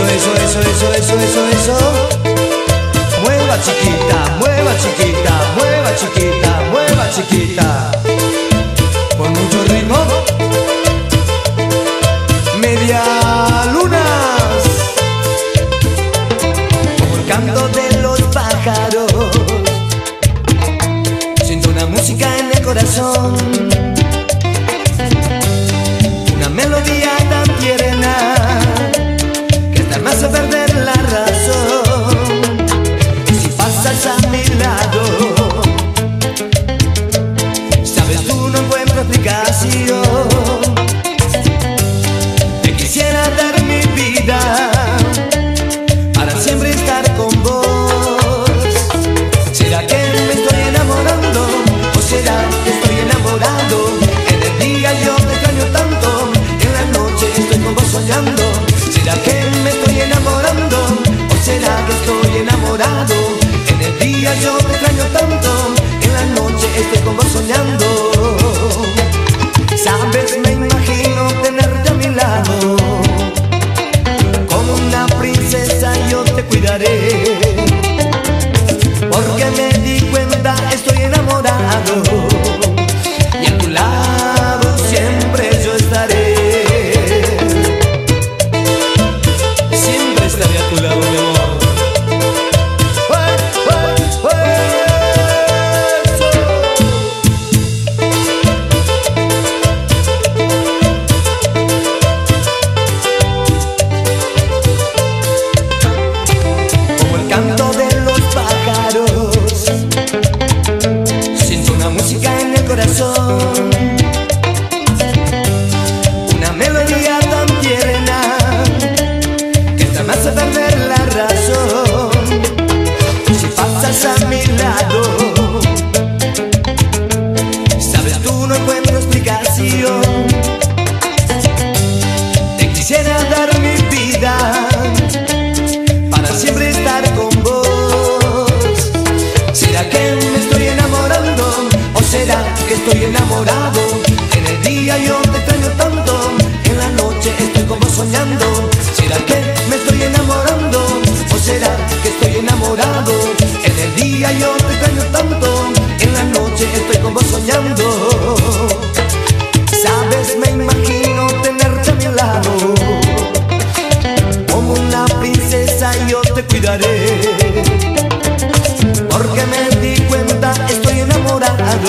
Eso, eso, eso, eso, eso, eso, eso. Mueva chiquita, mueva chiquita, mueva chiquita, mueva chiquita. Con mucho ritmo. Media lunas. Como el canto de los pájaros. Siento una música en el corazón.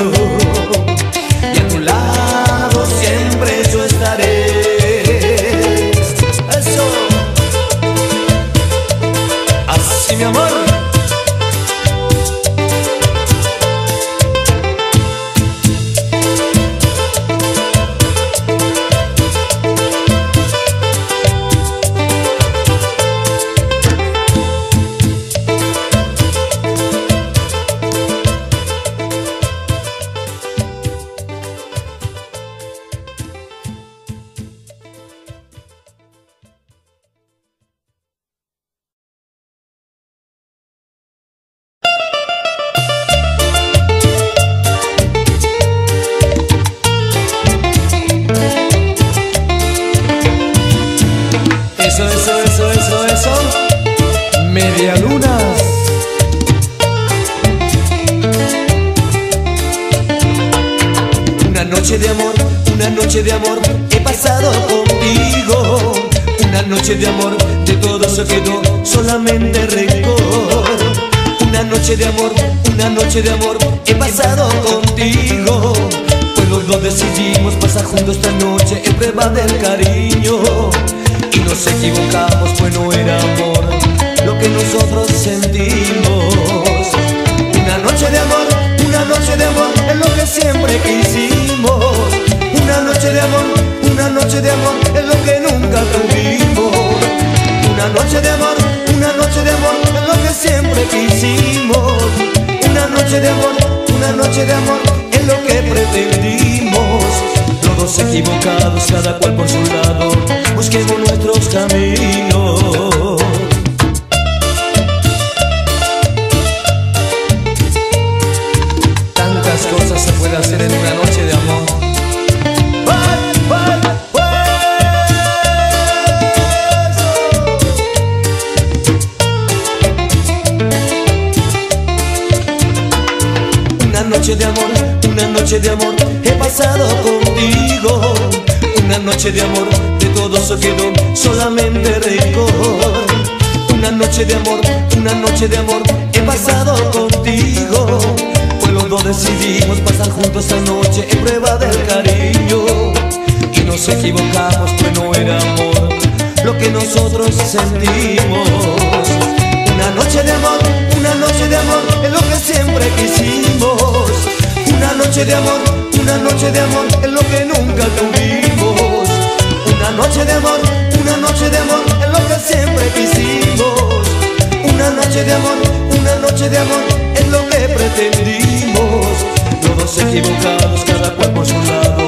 amor cada cual por su lado. Noche de amor, de todo eso quedó solamente rencor. Una noche de amor, una noche de amor he pasado contigo. Pues los dos decidimos pasar juntos esta noche en prueba del cariño. Y nos equivocamos, pues no era amor lo que nosotros sentimos. Una noche de amor, una noche de amor es lo que siempre quisimos. Una noche de amor, una noche de amor es lo que nunca tuvimos. Una noche de amor, una noche de amor es lo que siempre quisimos. Una noche de amor, una noche de amor es lo que pretendimos. Todos equivocados, cada cual por su lado,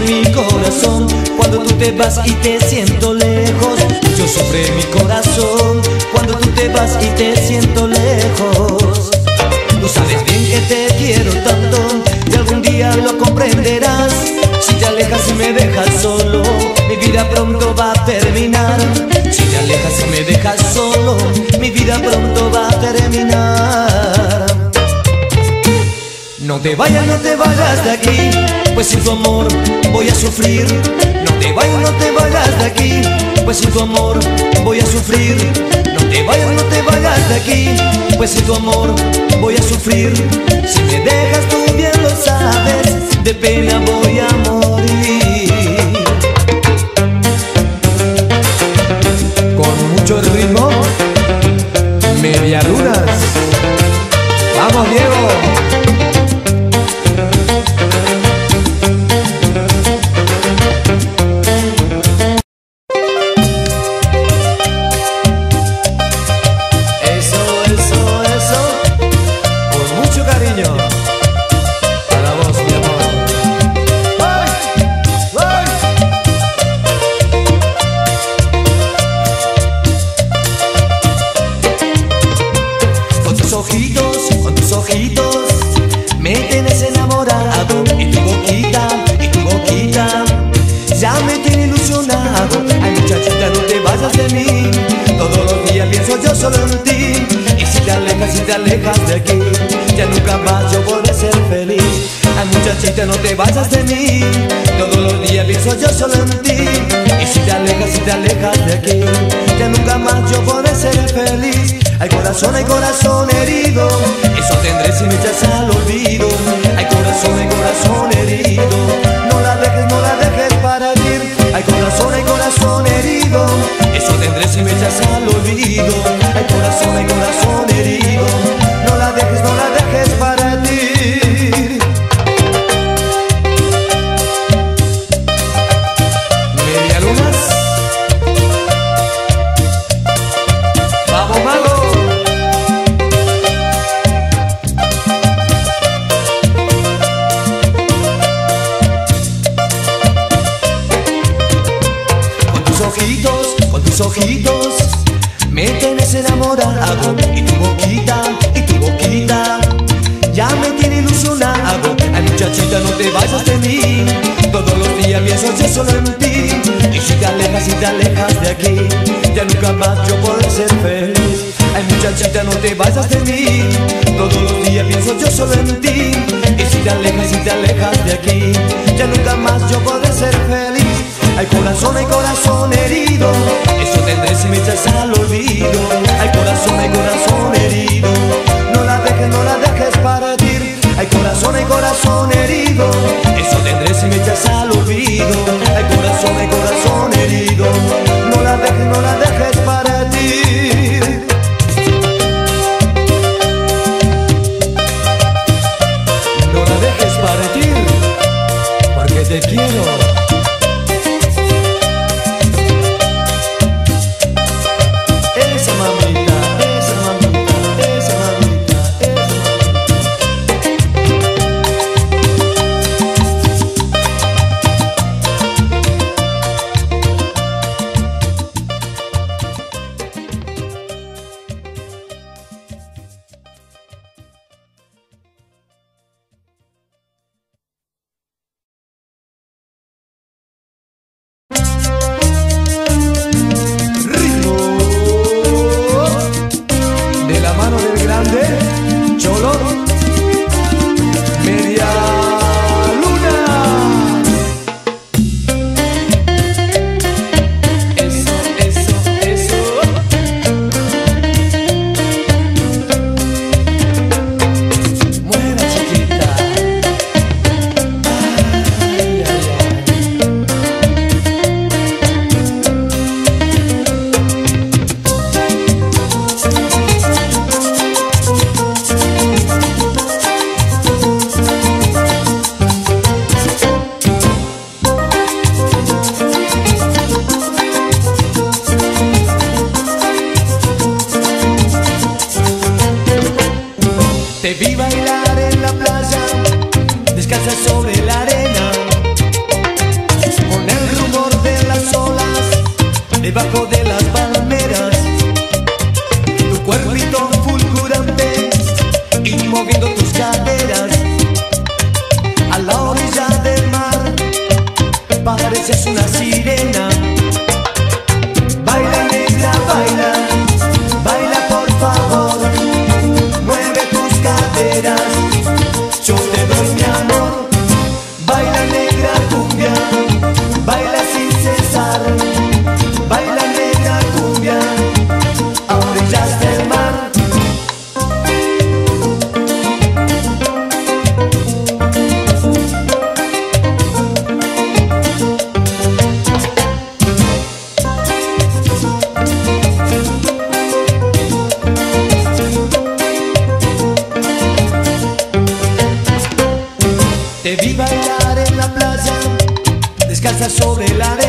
mi corazón cuando tú te vas y te siento lejos. Yo sufre mi corazón cuando tú te vas y te siento lejos. Tú sabes bien que te quiero tanto y algún día lo comprenderás. Si te alejas y me dejas solo, mi vida pronto va a terminar. Si te alejas y me dejas solo, mi vida pronto va a terminar. No te vayas, no te vayas de aquí, pues sin tu amor voy a sufrir. No te vayas, no te vayas de aquí, pues sin tu amor voy a sufrir. No te vayas, no te vayas de aquí, pues sin tu amor voy a sufrir. Si me dejas tú bien lo sabes, de pena voy a morir. Con mucho ritmo, media lunas. Vamos, Diego. De mí. Todos los días pienso yo solo en ti. Y si te alejas, si te alejas de aquí, ya nunca más yo podré ser feliz. Ay, muchachita, no te vayas de mí. Todos los días pienso yo solo en ti. Y si te alejas, si te alejas de aquí, ya nunca más yo podré ser feliz. Hay corazón, hay corazón herido, eso tendré si me echas al olvido. Hay corazón, hay corazón herido, Hay corazón, hay corazón herido, eso tendré si me echas al olvido. Hay corazón, hay corazón herido, no sobre la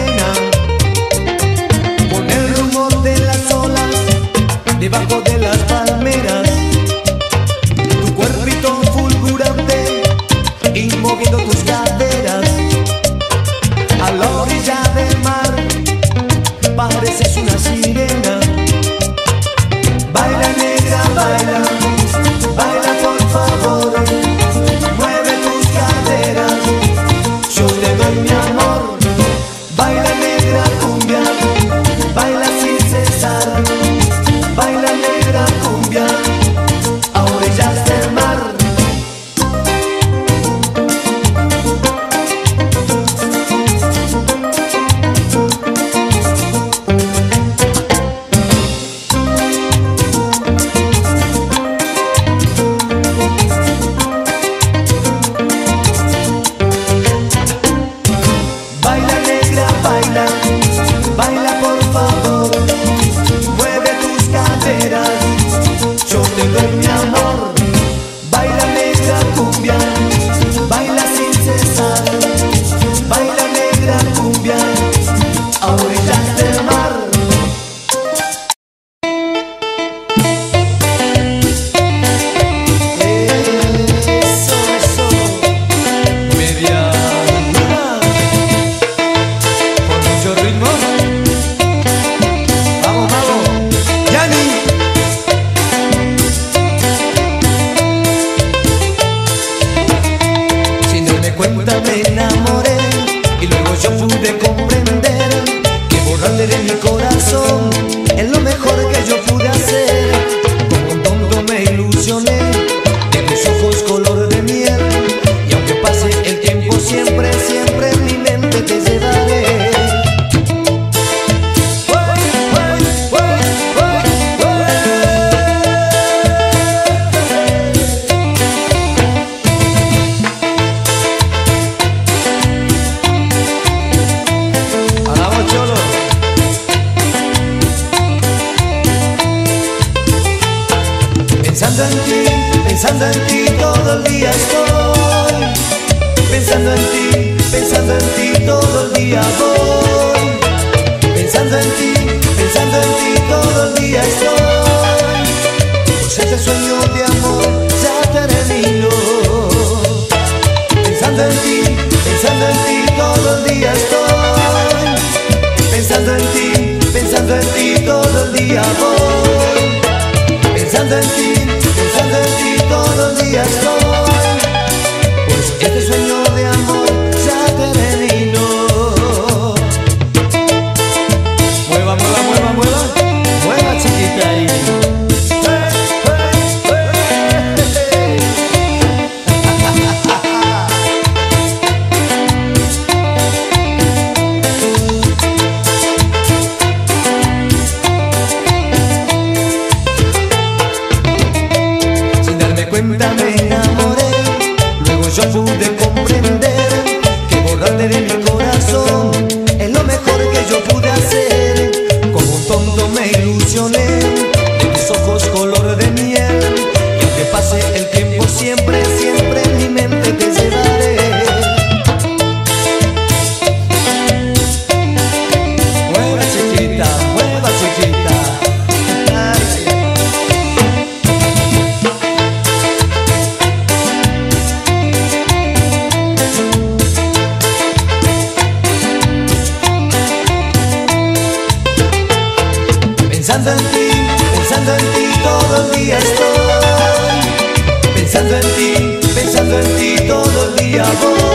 pensando en ti, pensando en ti todo el día estoy. Pensando en ti, pensando en ti todo el día voy. Pensando en ti. pensando en ti, pensando en ti todo el día voy.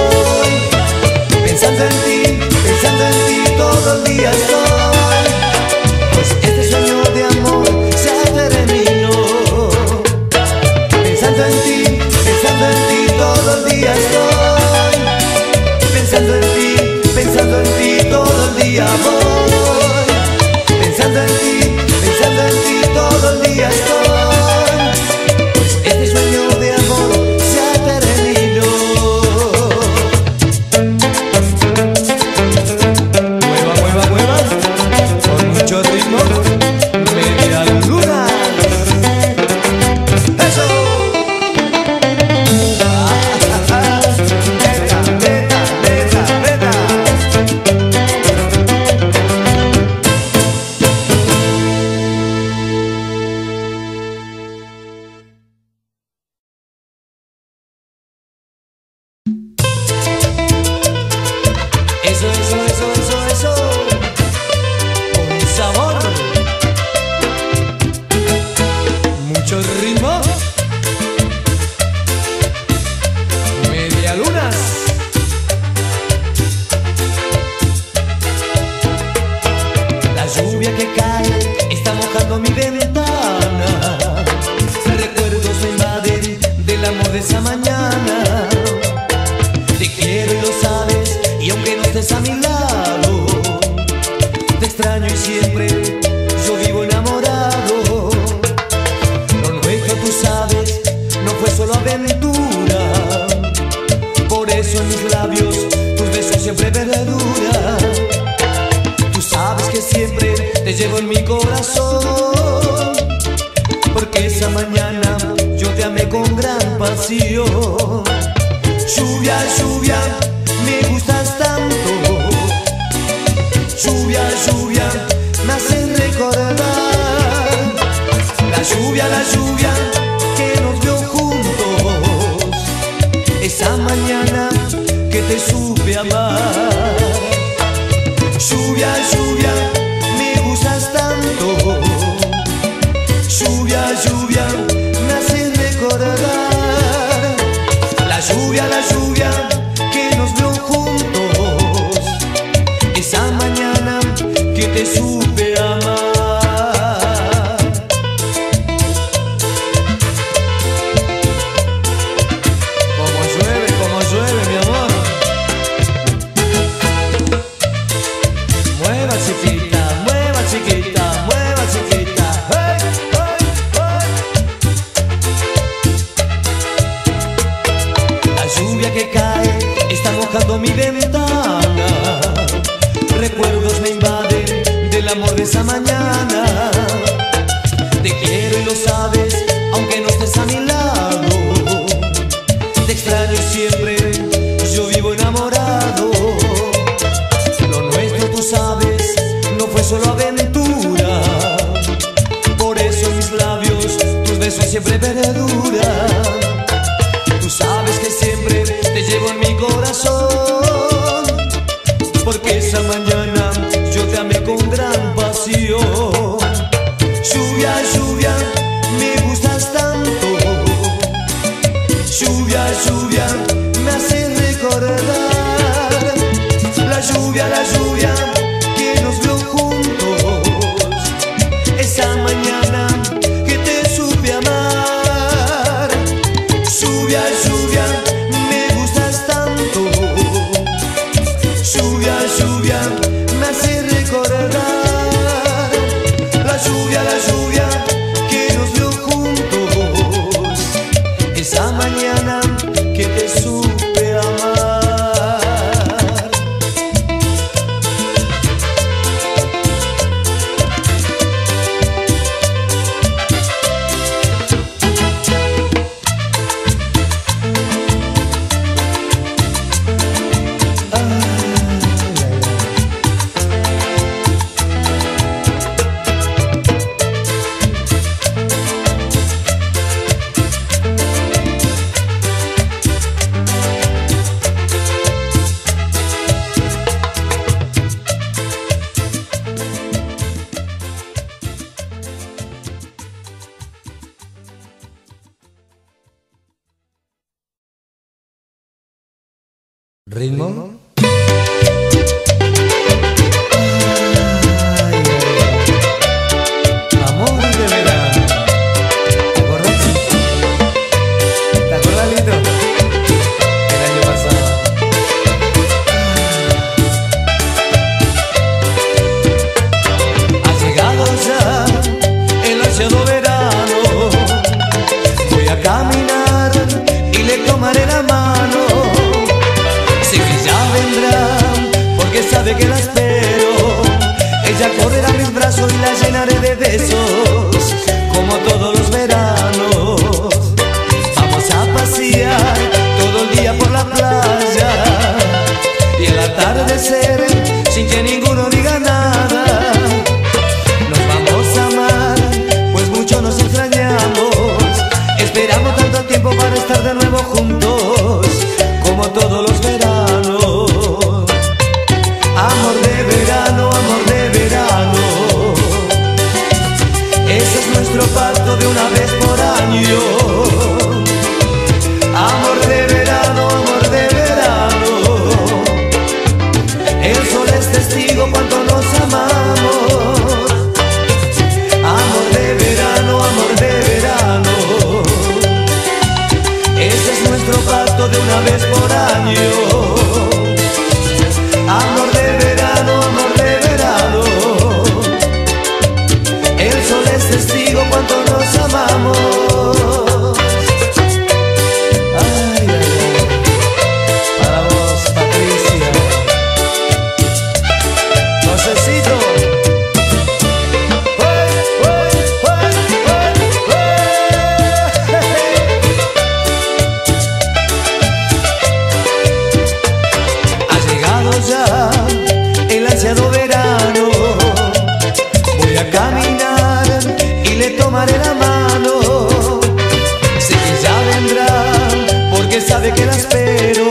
sabe que la espero.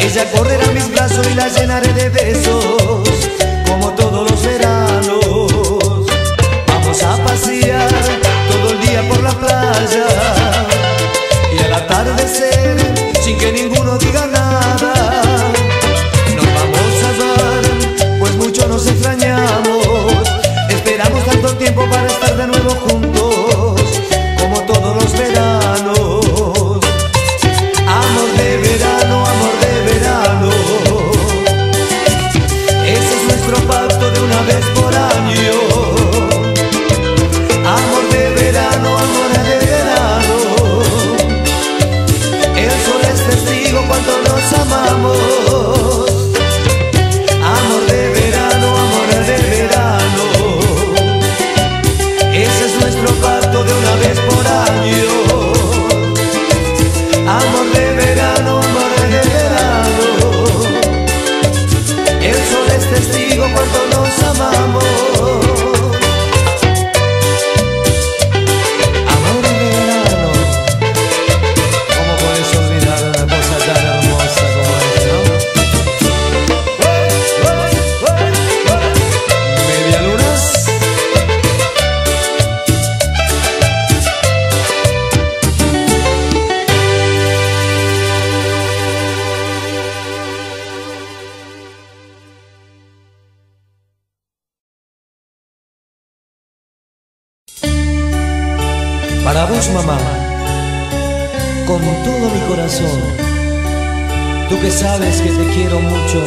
Ella correrá mis brazos y la llenaré de besos. Mamá, con todo mi corazón, tú que sabes que te quiero mucho.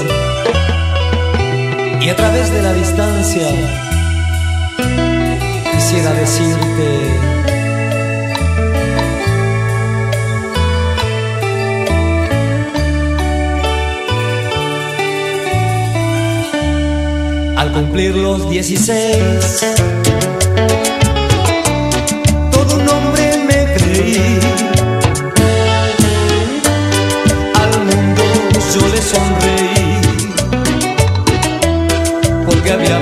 Y a través de la distancia quisiera decirte... Al cumplir los 16 Al mundo yo le sonreí porque había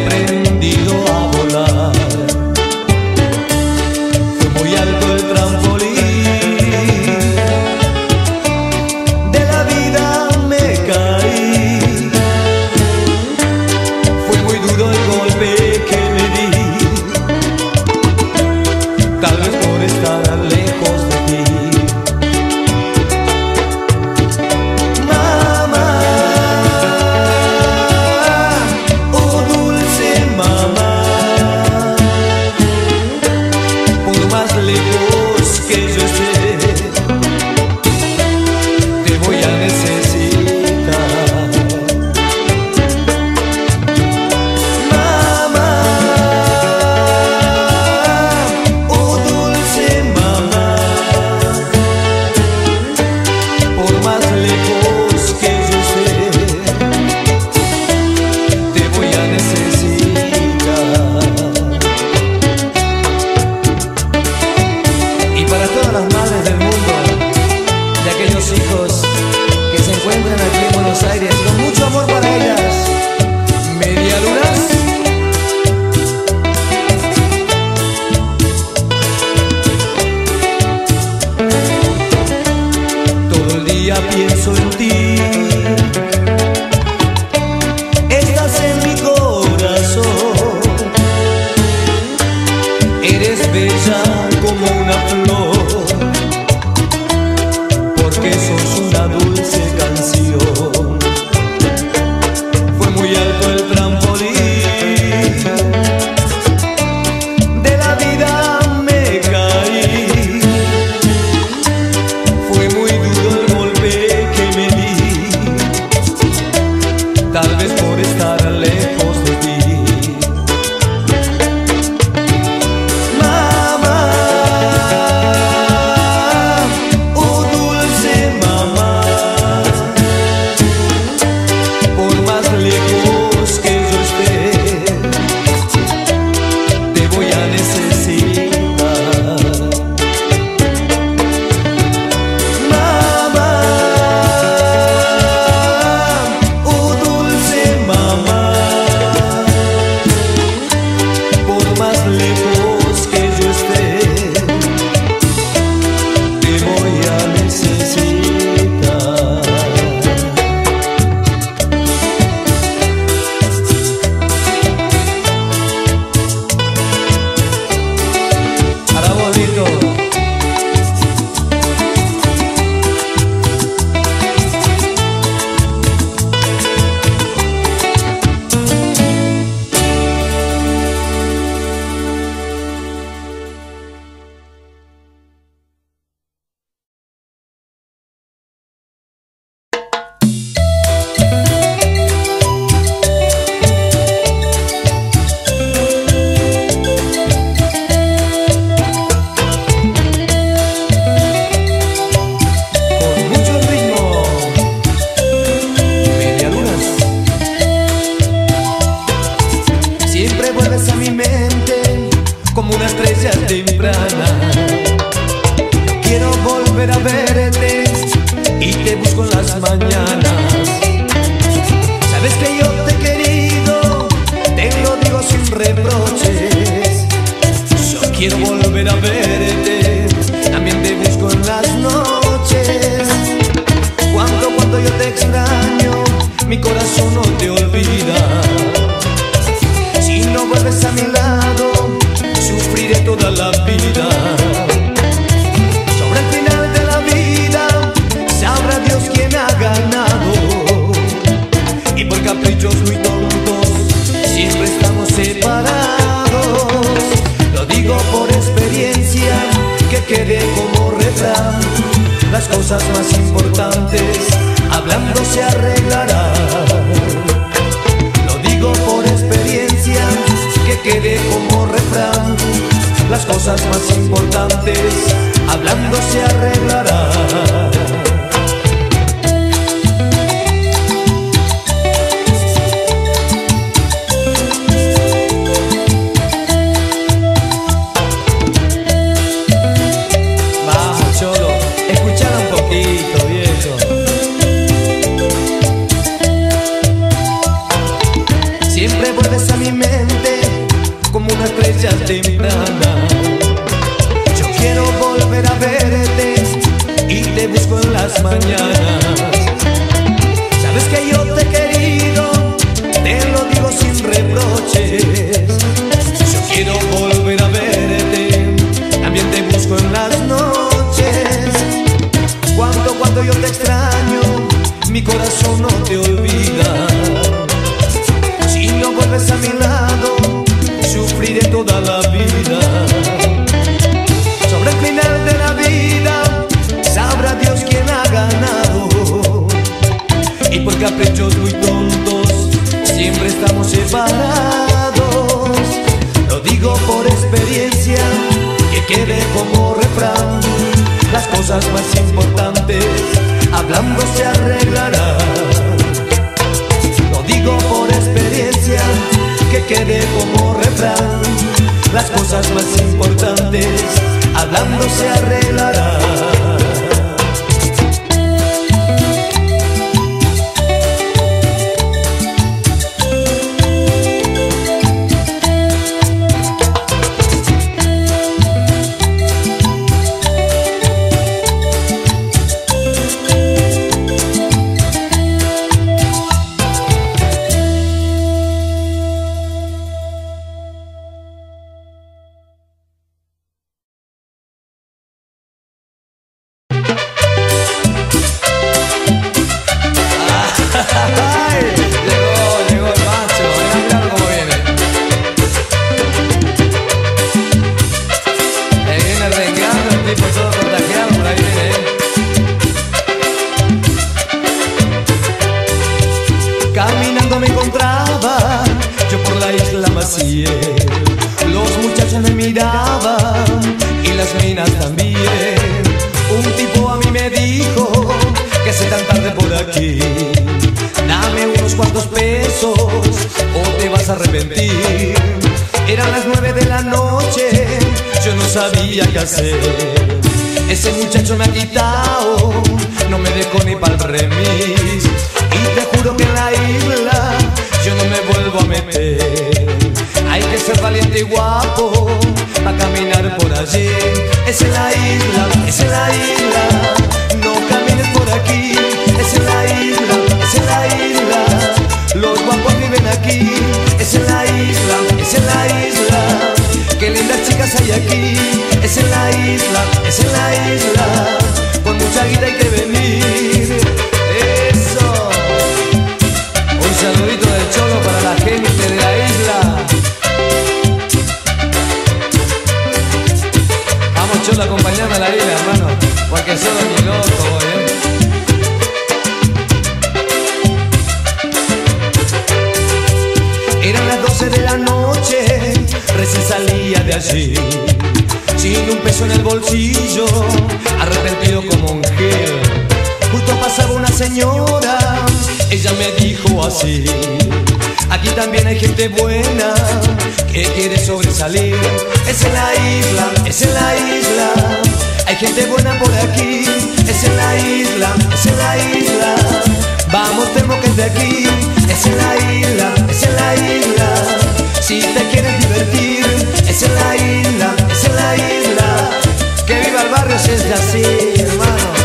mañana. En hay aquí. Es en la isla, es en la isla. Con mucha guita hay que venir. Eso. Un saludito de cholo para la gente de la isla. Cholo, acompañame a la vida, hermano. Porque solo mi loco, ¿eh? Eran las 12 de la noche, recién salía de allí. Sin un peso en el bolsillo, arrepentido como un gel. Justo pasaba una señora, ella me dijo así. Aquí también hay gente buena que quiere sobresalir. Es en la isla, es en la isla. Hay gente buena por aquí. Es en la isla, es en la isla. Vamos, tengo que de aquí. Es en la isla, es en la isla. Si te quieres divertir, es en la isla, es en la isla. Que viva el barrio si es así, hermano.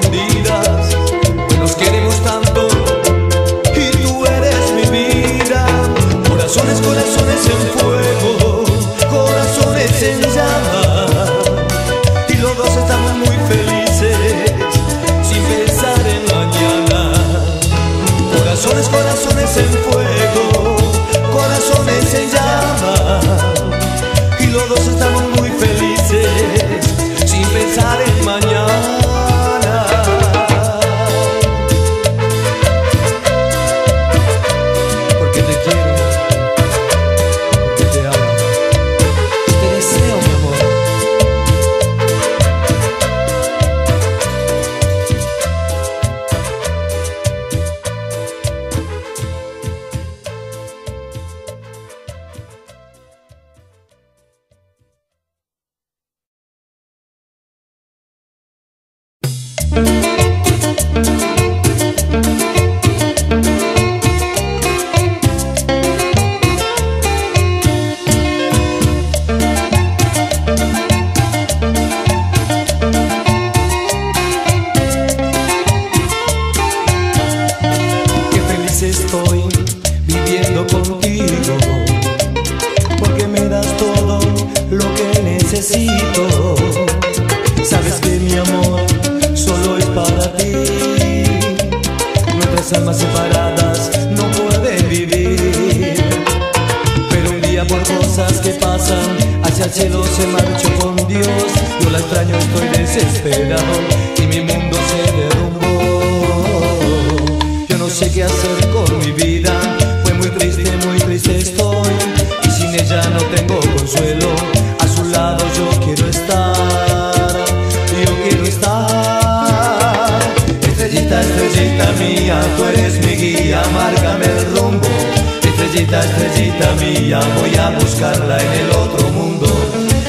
escondidas, nos queremos tanto y tú eres mi vida. Corazones, corazones en fuego. almas separadas no puede vivir. Pero un día por cosas que pasan, hacia el cielo se marchó con Dios. Yo la extraño, estoy desesperado y mi mundo se derrumbó. Yo no sé qué hacer Estrellita, estrellita mía, voy a buscarla en el otro mundo.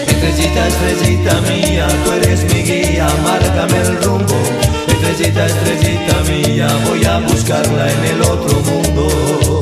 Estrellita, estrellita mía, tú eres mi guía, márcame el rumbo. Estrellita, estrellita mía, voy a buscarla en el otro mundo.